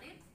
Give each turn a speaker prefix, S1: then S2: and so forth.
S1: tell it